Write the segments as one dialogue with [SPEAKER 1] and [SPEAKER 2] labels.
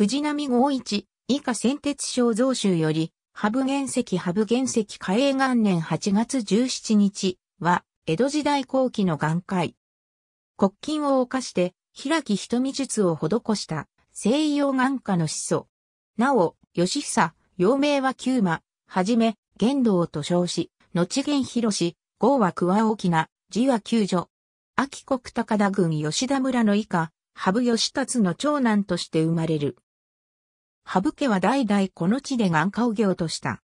[SPEAKER 1] 藤波号一、以下先鉄小造集より、ハブ原石ハブ原石嘉永元年8月17日は、江戸時代後期の岩塊。国金を犯して、開き瞳術を施した西洋眼科の始祖。なお、吉久、幼名は九馬、はじめ、玄道と称し、後玄広し、号は桑沖な、字は救助。秋国高田郡吉田村の以下、羽生義達の長男として生まれる。羽生家は代々この地で眼科を業とした。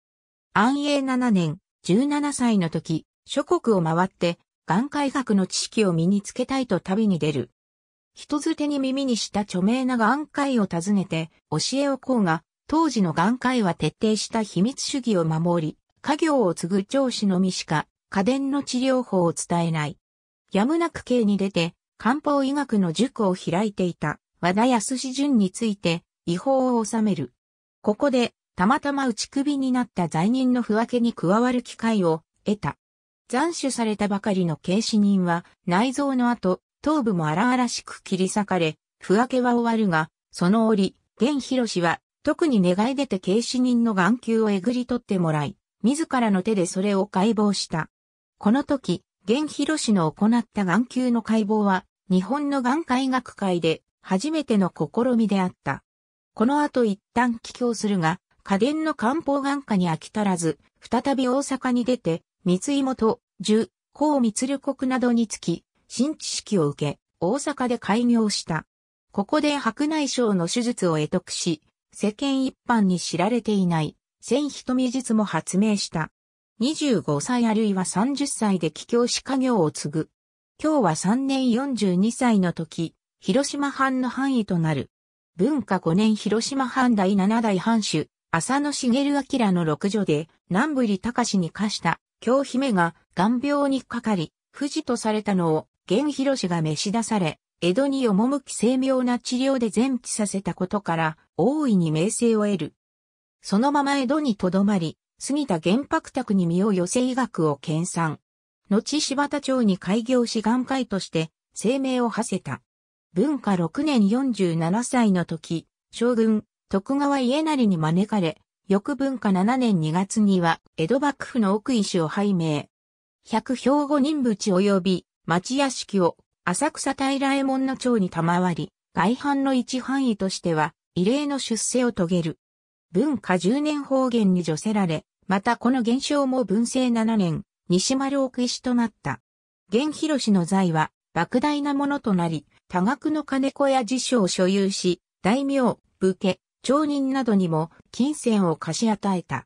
[SPEAKER 1] 安永7年、17歳の時、諸国を回って、眼科医学の知識を身につけたいと旅に出る。人づてに耳にした著名な眼科医を訪ねて教えをこうが、当時の眼科医は徹底した秘密主義を守り、家業を継ぐ長子のみしか家電の治療法を伝えない。やむなく刑に出て漢方医学の塾を開いていた和田康順について違法を収める。ここでたまたま打ち首になった罪人の不分けに加わる機会を得た。斬首されたばかりの軽死人は内臓の後、頭部も荒々しく切り裂かれ、不分けは終わるが、その折、玄広は特に願い出て軽死人の眼球をえぐり取ってもらい、自らの手でそれを解剖した。この時、玄広の行った眼球の解剖は、日本の眼科医学会で初めての試みであった。この後一旦帰郷するが、家電の漢方眼科に飽き足らず、再び大阪に出て、三井元、十、高密る国などにつき、新知識を受け、大阪で開業した。ここで白内障の手術を得得し、世間一般に知られていない、千瞳術も発明した。25歳あるいは30歳で帰郷し家業を継ぐ。今日は3年42歳の時、広島藩の範囲となる。文化5年広島藩第7代藩主、浅野茂明の六女で、南部里隆に課した京姫が眼病にかかり、不治とされたのを、玄広が召し出され、江戸に赴き精妙な治療で全治させたことから、大いに名声を得る。そのまま江戸に留まり、杉田玄白宅に身を寄せ医学を研鑽。後柴田町に開業し眼科医として声明を馳せた。文化6年47歳の時、将軍、徳川家成に招かれ、翌文化7年2月には、江戸幕府の奥医師を拝命。百兵庫人淵及び、町屋敷を、浅草平右衛門の町に賜り、外藩の一範囲としては、異例の出世を遂げる。文化10年方言に除せられ、またこの現象も文政7年、西丸奥医師となった。玄広氏の財は莫大なものとなり、多額の金子や辞書を所有し、大名、武家、町人などにも金銭を貸し与えた。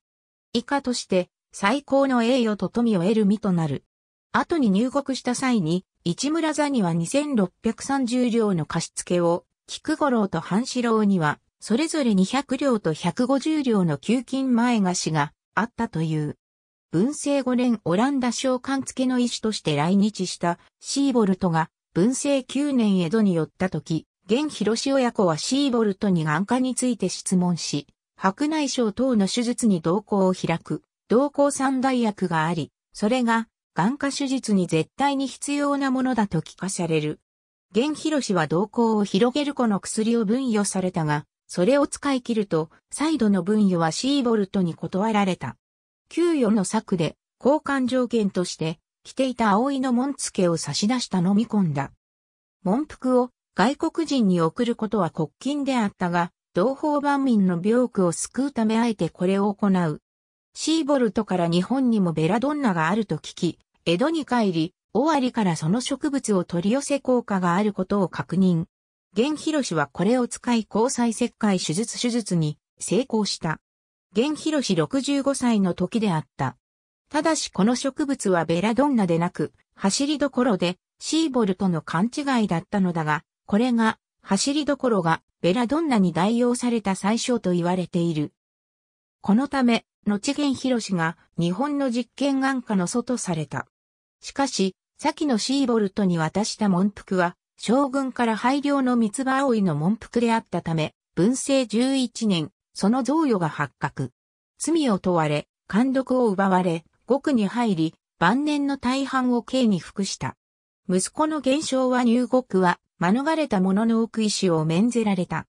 [SPEAKER 1] 以下として最高の栄誉と富を得る身となる。後に入国した際に、市村座には2630両の貸付を、菊五郎と半四郎には、それぞれ200両と150両の給金前貸しがあったという。文政5年オランダ召喚付けの医師として来日したシーボルトが文政9年江戸に寄った時、現広親子はシーボルトに眼科について質問し、白内障等の手術に動向を開く、動向三大薬があり、それが眼科手術に絶対に必要なものだと聞かされる。現広は動向を広げる子の薬を分与されたが、それを使い切ると、再度の分与はシーボルトに断られた。給与の策で、交換条件として、着ていた葵の紋付けを差し出した飲み込んだ。紋服を外国人に送ることは国金であったが、同胞万民の病苦を救うためあえてこれを行う。シーボルトから日本にもベラドンナがあると聞き、江戸に帰り、尾張からその植物を取り寄せ効果があることを確認。玄広はこれを使い交際切開手術手術に成功した。玄広65歳の時であった。ただしこの植物はベラドンナでなく、走りどころでシーボルトの勘違いだったのだが、これが走りどころがベラドンナに代用された最初と言われている。このため、後玄広が日本の実験眼科の外された。しかし、先のシーボルトに渡した文服は将軍から廃領の三葉葵の文服であったため、文政11年、その贈与が発覚。罪を問われ、監督を奪われ、獄に入り、晩年の大半を刑に服した。息子の減少は入国は免れた者の奥医師を免ぜられた。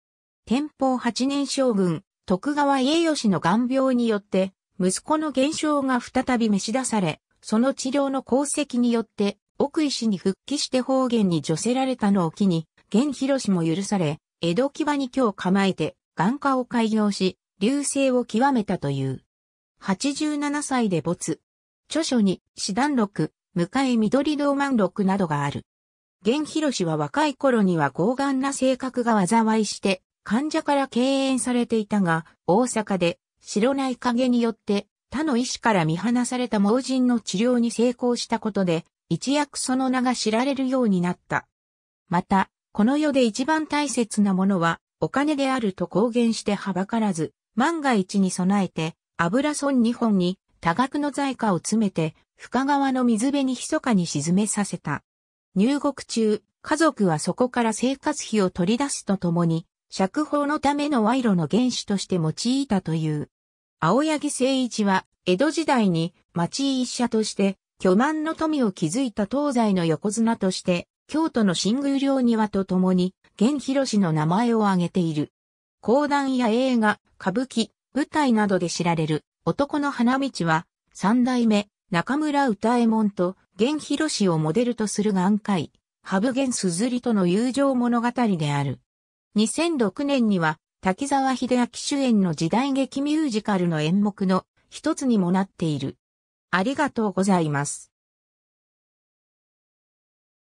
[SPEAKER 1] 天保八年将軍、徳川家吉の眼病によって、息子の減少が再び召し出され、その治療の功績によって、奥医師に復帰して方言に除せられたのを機に、現広も許され、江戸木場に今日構えて、眼科を開業し、流星を極めたという。87歳で没。著書に、師団録、向井緑道満録などがある。現広氏は若い頃には強眼な性格が災いして、患者から敬遠されていたが、大阪で白内影によって他の医師から見放された盲人の治療に成功したことで、一躍その名が知られるようになった。また、この世で一番大切なものはお金であると公言してはばからず、万が一に備えて油村日本に多額の財貨を詰めて深川の水辺に密かに沈めさせた。入国中、家族はそこから生活費を取り出すとともに、釈放のための賄賂の原資として用いたという。青柳誠一は、江戸時代に町医者として、巨万の富を築いた東西の横綱として、京都の新宮領庭と共に、現広氏の名前を挙げている。講談や映画、歌舞伎、舞台などで知られる男の花道は、三代目、中村歌右衛門と、源広氏をモデルとする眼科医、ハブゲンスズリとの友情物語である。2006年には、滝沢秀明主演の時代劇ミュージカルの演目の一つにもなっている。ありがとうございます。